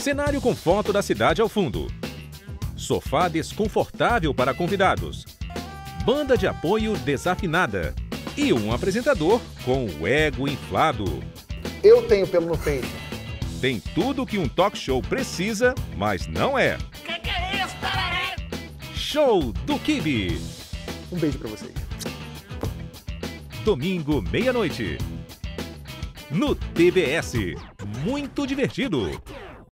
Cenário com foto da cidade ao fundo. Sofá desconfortável para convidados. Banda de apoio desafinada. E um apresentador com o ego inflado. Eu tenho pelo no peito. Tem tudo que um talk show precisa, mas não é. Que que é isso, tararé? Show do Kibe. Um beijo para vocês. Domingo, meia-noite. No TBS. Muito divertido.